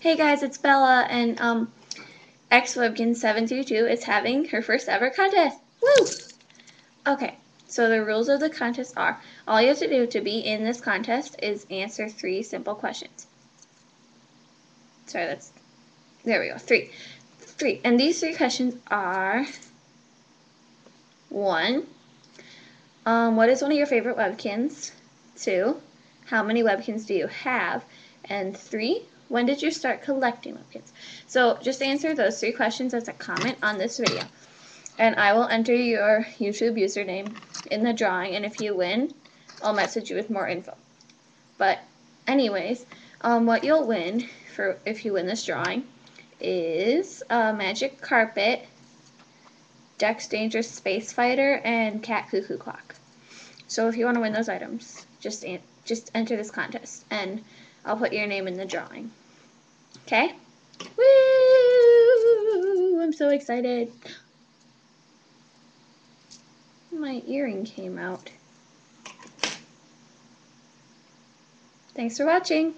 Hey guys, it's Bella, and um, XWebkinz722 is having her first ever contest. Woo! Okay, so the rules of the contest are, all you have to do to be in this contest is answer three simple questions. Sorry, that's, there we go, three. Three, and these three questions are, one, um, what is one of your favorite Webkinz? Two, how many Webkinz do you have? And three, when did you start collecting Webkinz? So just answer those three questions as a comment on this video. And I will enter your YouTube username in the drawing, and if you win, I'll message you with more info. But anyways, um, what you'll win for if you win this drawing is a magic carpet, Dex Dangerous Space Fighter, and Cat Cuckoo Clock. So if you want to win those items, just just enter this contest, and I'll put your name in the drawing. Okay? Woo! I'm so excited. My earring came out. Thanks for watching.